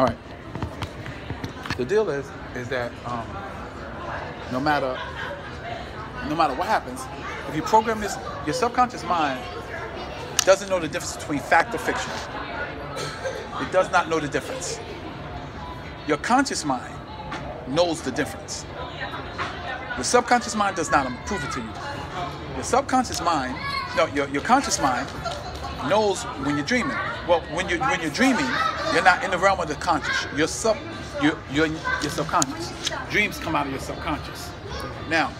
All right. The deal is, is that um, no matter, no matter what happens, if you program this, your subconscious mind doesn't know the difference between fact or fiction. It does not know the difference. Your conscious mind knows the difference. Your subconscious mind does not. I'm gonna prove it to you. Your subconscious mind, no, your, your conscious mind knows when you're dreaming. Well, when you're when you're dreaming, you're not in the realm of the conscious. Your sub, your your your subconscious. Dreams come out of your subconscious. Now,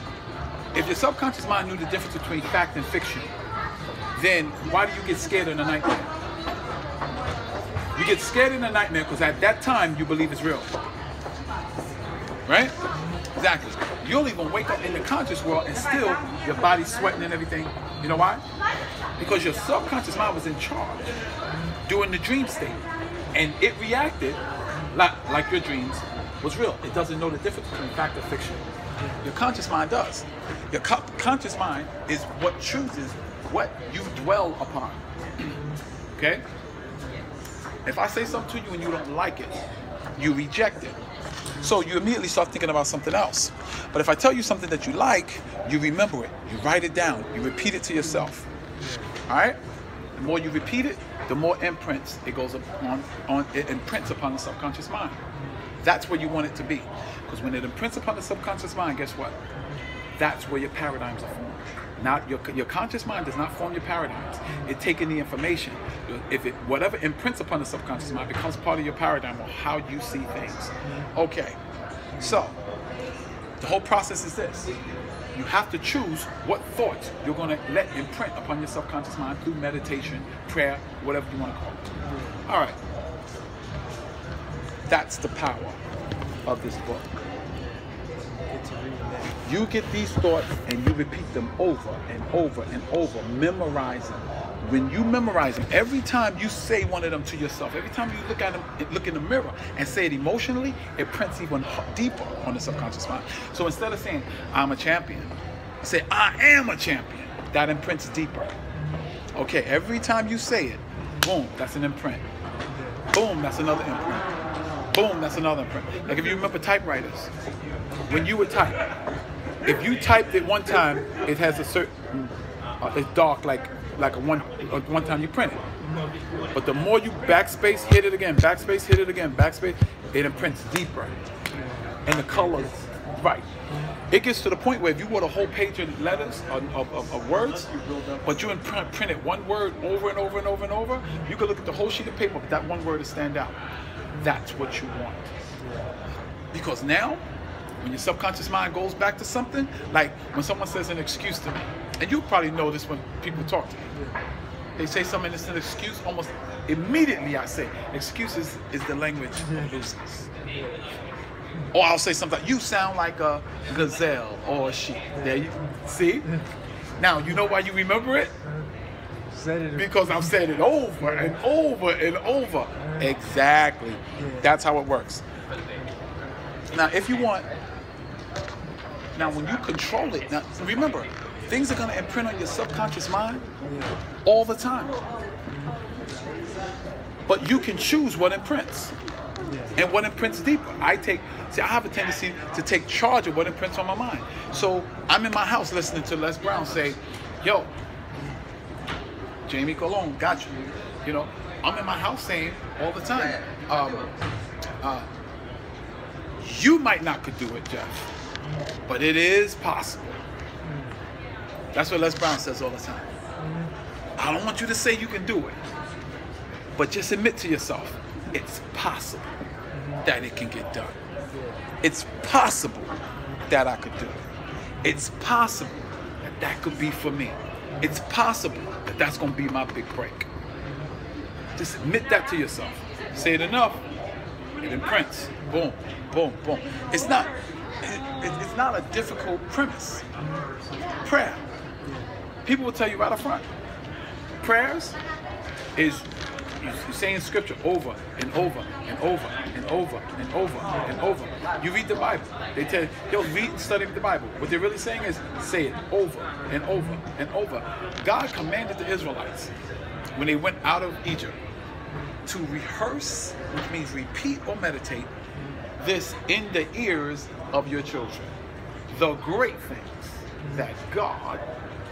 if your subconscious mind knew the difference between fact and fiction, then why do you get scared in the nightmare? You get scared in the nightmare because at that time you believe it's real. Right? Exactly. You'll even wake up in the conscious world and still your body's sweating and everything. You know why? Because your subconscious mind was in charge during the dream state. And it reacted like, like your dreams was real. It doesn't know the difference between fact or fiction. Your conscious mind does. Your co- conscious mind is what chooses what you dwell upon. okay? If I say something to you and you don't like it, you reject it. So you immediately start thinking about something else. But if I tell you something that you like, you remember it. You write it down. You repeat it to yourself. All right? The more you repeat it, the more imprints it goes on, on it imprints upon the subconscious mind. That's where you want it to be. Because when it imprints upon the subconscious mind, guess what? That's where your paradigms are formed. Not your, your conscious mind does not form your paradigms. It taking the information. If it whatever imprints upon the subconscious mind becomes part of your paradigm or how you see things. Okay. So the whole process is this. You have to choose what thoughts you're going to let imprint upon your subconscious mind through meditation, prayer, whatever you want to call it. All right. That's the power of this book. You get these thoughts and you repeat them over and over and over, memorizing. When you memorize them, every time you say one of them to yourself, every time you look at them, look in the mirror and say it emotionally, it prints even deeper on the subconscious mind. So instead of saying "I'm a champion," say "I am a champion." That imprints deeper. Okay, every time you say it, boom, that's an imprint. Boom, that's another imprint. Boom, that's another imprint. Like if you remember typewriters, when you would type, if you typed it one time, it has a certain, uh, it's dark like like a one uh, one time you print it. But the more you backspace, hit it again, backspace, hit it again, backspace, it imprints deeper, and the colors right. It gets to the point where if you wrote a whole page of letters of, of, of, words, but you imprint printed one word over and over and over and over, you can look at the whole sheet of paper, but that one word to stand out. That's what you want. Because now when your subconscious mind goes back to something, like when someone says an excuse to me, and you probably know this when people talk to me. They say something that's an excuse, almost immediately I say, excuses is the language of losers. Or I'll say something, you sound like a gazelle or a sheep. There you see? Now you know why you remember it? Because I've said it over and over and over. Exactly. That's how it works. Now, if you want now, when you control it, now remember, things are going to imprint on your subconscious mind all the time. But you can choose what imprints and what imprints deeper. I take, see, I have a tendency to take charge of what imprints on my mind. So I'm in my house listening to Les Brown say, yo, Jamie Colon, got you. You know, I'm in my house saying all the time, um, uh, you might not could do it, Jeff but it is possible. That's what Les Brown says all the time. I don't want you to say you can do it, but just admit to yourself it's possible that it can get done. It's possible that I could do it. It's possible that that could be for me. It's possible that that's going to be my big break. Just admit that to yourself. Say it enough, it imprints. Boom, boom, boom. It's not it, it's not a difficult premise. Prayer. People will tell you right up front. Prayers is you saying scripture over and over and over and over and over and over. You read the Bible. They tell you, yo, read and study the Bible. What they're really saying is say it over and over and over. God commanded the Israelites when they went out of Egypt to rehearse, which means repeat or meditate, this in the ears of your children. The great things that God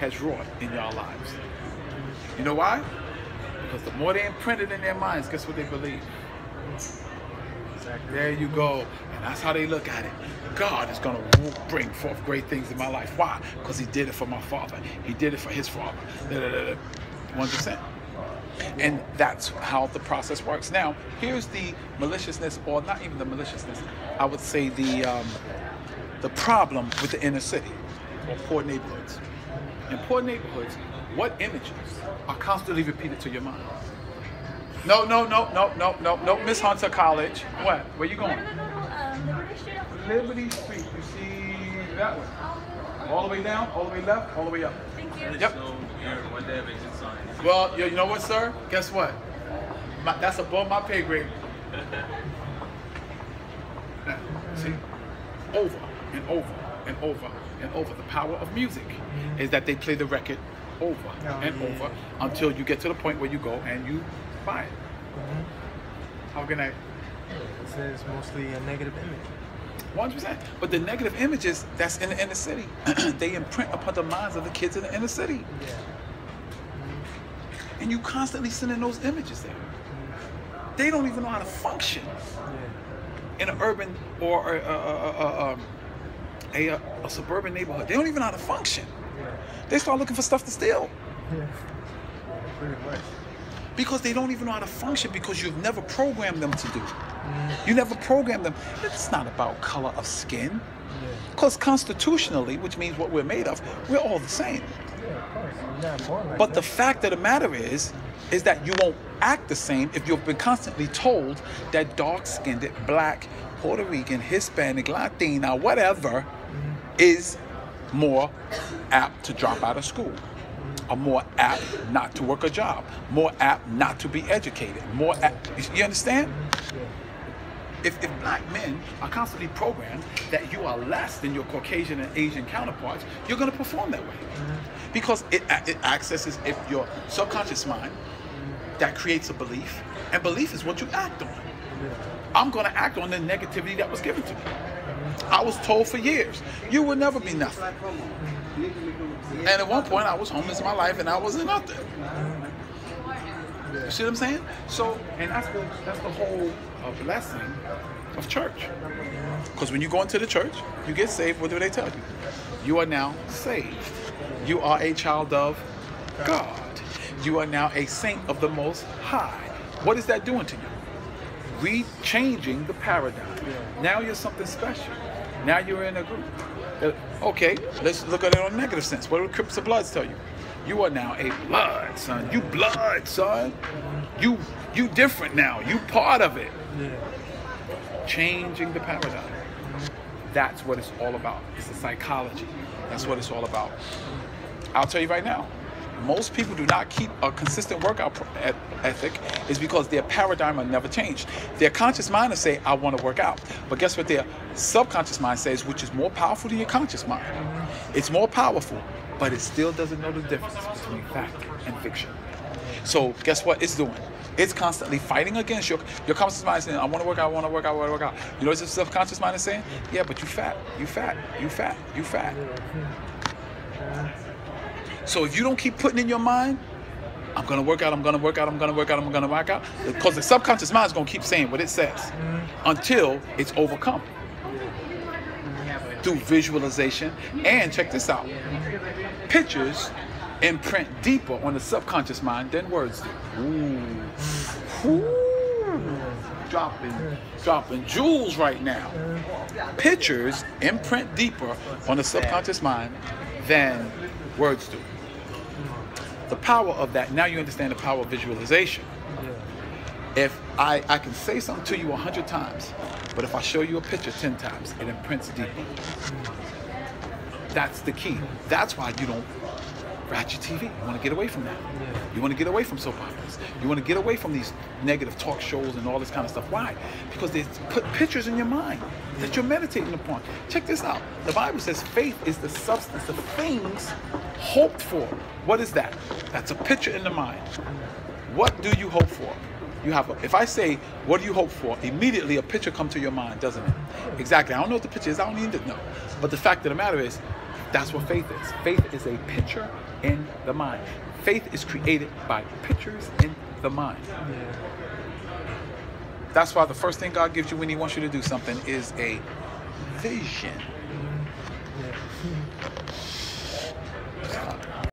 has wrought in your lives. You know why? Because the more they imprint it in their minds, guess what they believe? Exactly. There you go. And that's how they look at it. God is going to bring forth great things in my life. Why? Because he did it for my father. He did it for his father. Da, da, da, da. 1%. And that's how the process works. Now, here's the maliciousness, or not even the maliciousness, I would say the, um, the problem with the inner city or poor neighborhoods. In poor neighborhoods, what images are constantly repeated to your mind? No, no, no, no, no, no, no, Miss Hunter College. What? Where you going? Um, Liberty Street. You see that way. All the way down, all the way left, all the way up. Thank you. Yep. So here, one day makes it sign. Well, you you know what, sir? Guess what? My, that's above my pay grade. Now, See, over and over and over and over. The power of music is that they play the record over Oh, and yeah. over until you get to the point where you go and you buy it. Mm-hmm. How can I? It says mostly a negative image. One percent. But the negative images that's in the inner city, they imprint upon the minds of the kids in the inner city, Yeah. Mm-hmm. and you constantly sending those images there. They don't even know how to function Yeah. in an urban or a, a, a, um, a, a, suburban neighborhood. They don't even know how to function. Yeah. They start looking for stuff to steal Yeah. Pretty much. because they don't even know how to function because you've never programmed them to do. You never programmed them. It's not about color of skin. Yeah. Because constitutionally, which means what we're made of, we're all the same. Yeah, like But the fact of the matter is, is that you won't act the same if you've been constantly told that dark-skinned, black, Puerto Rican, Hispanic, Latina, whatever, is more apt to drop out of school, or more apt not to work a job, more apt not to be educated, more apt, you understand? If, if black men are constantly programmed that you are less than your Caucasian and Asian counterparts, you're going to perform that way. Because it, it accesses if your subconscious mind that creates a belief, and belief is what you act on. I'm going to act on the negativity that was given to me. I was told for years, you will never be nothing. And at one point, I was homeless in my life, and I wasn't nothing. You see what I'm saying? So, and that's the that's the whole uh, blessing of church. Because when you go into the church, you get saved. What do they tell you? You are now saved. You are a child of God. You are now a saint of the Most High. What is that doing to you? We changing the paradigm. Now you're something special. Now you're in a group. Uh, Okay, let's look at it on a negative sense. What do Crips of Bloods tell you? You are now a blood, son. You blood, son. You you different now. You part of it. Yeah. Changing the paradigm. That's what it's all about. It's the psychology. That's what it's all about. I'll tell you right now. Most people do not keep a consistent workout ethic is because their paradigm will never change. Their conscious mind will say, I want to work out. But guess what their subconscious mind says, which is more powerful than your conscious mind? It's more powerful, but it still doesn't know the difference between fact and fiction. So guess what it's doing? It's constantly fighting against your your conscious mind saying, I want to work out, I want to work out, I want to work out. You know what your subconscious mind is saying? Yeah, but you fat, you fat, you fat, you fat. So if you don't keep putting in your mind, I'm gonna work out, I'm gonna work out, I'm gonna work out, I'm gonna work out, because the subconscious mind is gonna keep saying what it says until it's overcome through visualization. And check this out pictures imprint deeper on the subconscious mind than words do. Ooh. Dropping, dropping jewels right now. Pictures imprint deeper on the subconscious mind than words do. The power of that, now you understand the power of visualization. Yeah. If I, I can say something to you a hundred times, but if I show you a picture ten times, it imprints deeper. Mm. That's the key. That's why you don't your TV. You want to get away from that. Yeah. You want to get away from soap operas. You want to get away from these negative talk shows and all this kind of stuff. Why? Because they put pictures in your mind that you're meditating upon. Check this out. The Bible says faith is the substance of things hoped for. What is that? That's a picture in the mind. What do you hope for? you have. A, if I say, "What do you hope for?" Immediately, a picture come to your mind, doesn't it? Exactly. I don't know what the picture is. I don't need to know. But the fact of the matter is, that's what faith is. Faith is a picture in the mind. Faith is created by pictures in the mind. That's why the first thing God gives you when He wants you to do something is a vision. Yeah.